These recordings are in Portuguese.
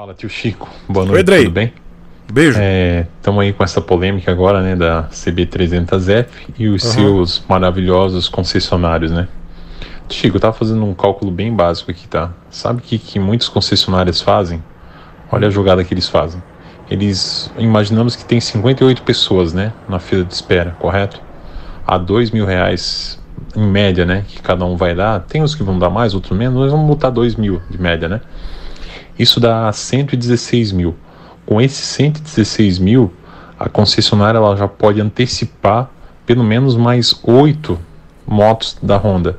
Fala, tio Chico. Boa noite, Oi, tudo bem? Beijo. Estamos é, aí com essa polêmica agora, né, da CB300F e os uhum. seus maravilhosos concessionários, né? Chico, eu tava fazendo um cálculo bem básico aqui, tá? Sabe o que, que muitos concessionários fazem? Olha a jogada que eles fazem. Eles, imaginamos que tem 58 pessoas, né, na fila de espera, correto? A dois mil reais em média, né, que cada um vai dar. Tem os que vão dar mais, outros menos, mas vamos botar dois mil de média, né? Isso dá 116 mil. Com esses 116 mil, a concessionária ela já pode antecipar pelo menos mais oito motos da Honda.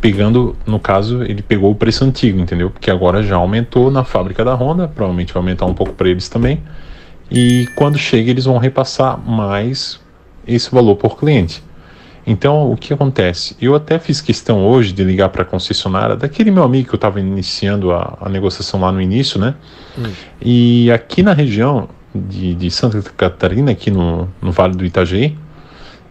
Pegando, no caso, ele pegou o preço antigo, entendeu? Porque agora já aumentou na fábrica da Honda, provavelmente vai aumentar um pouco para eles também. E quando chega, eles vão repassar mais esse valor por cliente. Então, o que acontece? Eu até fiz questão hoje de ligar para a concessionária daquele meu amigo que eu estava iniciando a, a, negociação lá no início, né? Hum. E aqui na região de, de Santa Catarina, aqui no, no Vale do Itajaí,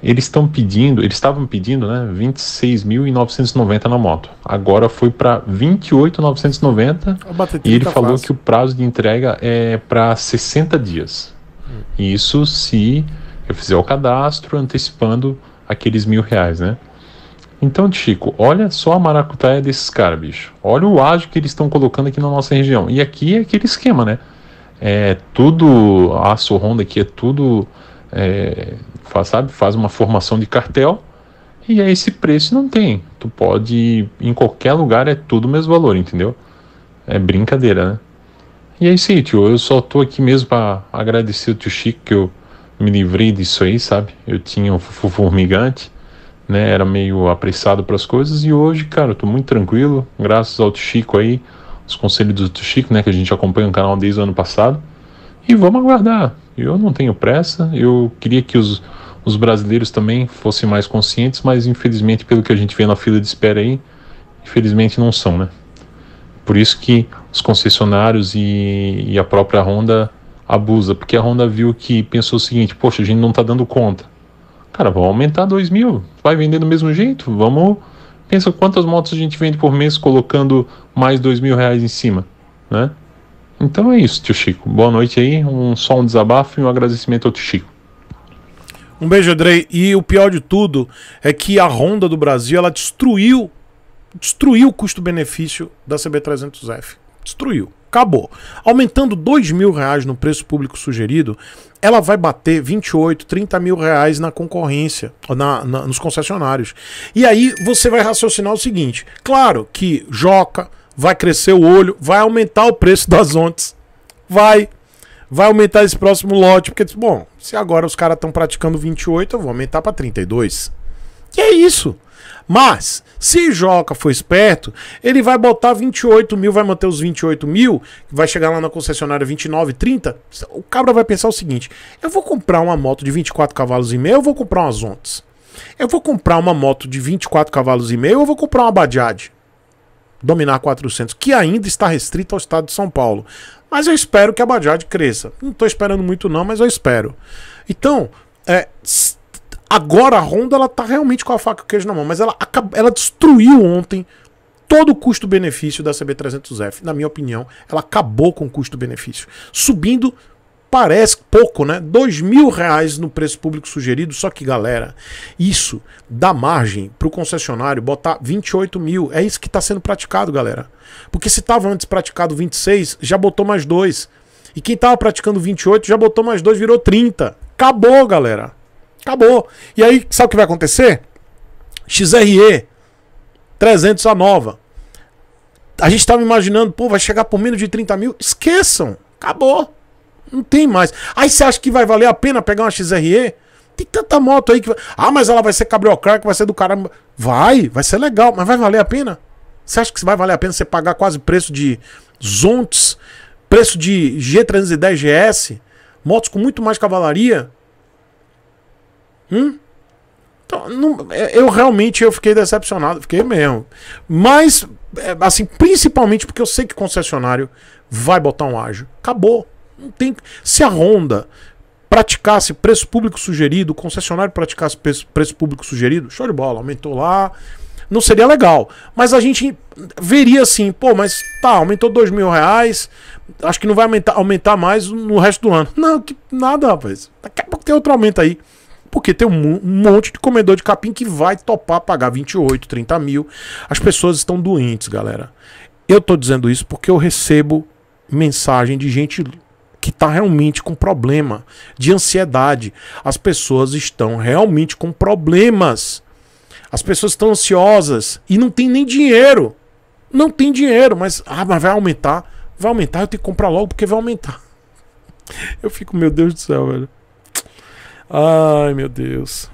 eles estão pedindo, eles estavam pedindo, né, 26.990 na moto. Agora foi para 28.990 e ele falou fácil. que o prazo de entrega é para 60 dias. Hum. Isso se eu fizer o cadastro antecipando aqueles mil reais, né? Então, Chico, olha só a maracutaia desses caras, bicho. Olha o ágio que eles estão colocando aqui na nossa região. E aqui é aquele esquema, né? É tudo, a Aço aqui é tudo, é, faz, sabe? Faz uma formação de cartel e é esse preço não tem. Tu pode, em qualquer lugar é tudo o mesmo valor, entendeu? É brincadeira, né? E é isso aí, tio. Eu só tô aqui mesmo para agradecer o tio Chico que eu me livrei disso aí, sabe? Eu tinha um formigante, né? Era meio apressado para as coisas e hoje, cara, eu tô muito tranquilo, graças ao Chico aí, os conselhos do Chico, né? Que a gente acompanha o canal desde o ano passado. E vamos aguardar. Eu não tenho pressa, eu queria que os, os brasileiros também fossem mais conscientes, mas infelizmente, pelo que a gente vê na fila de espera aí, infelizmente não são, né? Por isso que os concessionários e, e a própria Honda abusa, porque a Honda viu que pensou o seguinte: poxa, a gente não está dando conta. Cara, vamos aumentar 2 mil, vai vender do mesmo jeito, vamos. Pensa quantas motos a gente vende por mês colocando mais 2 mil reais em cima, né? Então é isso, tio Chico. Boa noite aí, um, só um desabafo e um agradecimento ao tio Chico. Um beijo, Andrei. E o pior de tudo é que a Honda do Brasil, ela destruiu, destruiu o custo-benefício da CB300F. Destruiu acabou. Aumentando dois mil reais no preço público sugerido, ela vai bater 28, 30 mil reais na concorrência, na, na, nos concessionários. E aí você vai raciocinar o seguinte: claro que Joca vai crescer o olho, vai aumentar o preço das ontes. Vai. Vai aumentar esse próximo lote, porque, bom, se agora os caras estão praticando 28, eu vou aumentar para 32. E é isso. Mas, se Joca for esperto, ele vai botar 28 mil, vai manter os 28 mil, vai chegar lá na concessionária 29, 30. O cabra vai pensar o seguinte: eu vou comprar uma moto de 24 cavalos e meio, eu vou comprar umas Ontes. Eu vou comprar uma moto de 24 cavalos e meio, eu vou comprar uma Bajaj. Dominar 400, que ainda está restrita ao estado de São Paulo. Mas eu espero que a Bajaj cresça. Não estou esperando muito não, mas eu espero. Então, é, Agora a Honda ela tá realmente com a faca e o queijo na mão, mas ela, ela destruiu ontem todo o custo-benefício da CB300F. Na minha opinião, ela acabou com o custo-benefício. Subindo, parece pouco, né? Dois mil reais no preço público sugerido. Só que, galera, isso dá margem para o concessionário botar 28 mil. É isso que está sendo praticado, galera. Porque se estava antes praticado 26, já botou mais dois. E quem estava praticando 28 já botou mais dois, virou 30. Acabou, galera. Acabou. E aí, sabe o que vai acontecer? XRE 300 a nova. A gente estava imaginando, pô, vai chegar por menos de 30 mil. Esqueçam. Acabou. Não tem mais. Aí você acha que vai valer a pena pegar uma XRE? Tem tanta moto aí que. Ah, mas ela vai ser cabriocrar, que vai ser do caramba. Vai, vai ser legal, mas vai valer a pena? Você acha que vai valer a pena você pagar quase preço de Zontes, preço de G310 GS, motos com muito mais cavalaria? Hum? Então, não, é, eu realmente eu fiquei decepcionado, fiquei mesmo. Mas, é, assim, principalmente porque eu sei que concessionário vai botar um ágio. Acabou. Não tem. Se a Honda praticasse preço público sugerido, o concessionário praticasse preço, preço público sugerido, show de bola, aumentou lá. Não seria legal. Mas a gente, veria assim, pô, mas tá, aumentou dois mil reais, acho que não vai aumentar, aumentar mais no resto do ano. Não, que nada, rapaz. Daqui a pouco tem outro aumento aí. Porque tem um, monte de comedor de capim que vai topar pagar 28, 30 mil. As pessoas estão doentes, galera. Eu tô dizendo isso porque eu recebo mensagem de gente que está realmente com problema de ansiedade. As pessoas estão realmente com problemas. As pessoas estão ansiosas e não tem nem dinheiro. Não tem dinheiro, mas, ah, mas vai aumentar. Vai aumentar, eu tenho que comprar logo porque vai aumentar. Eu fico, meu Deus do céu, velho. Ai, meu Deus.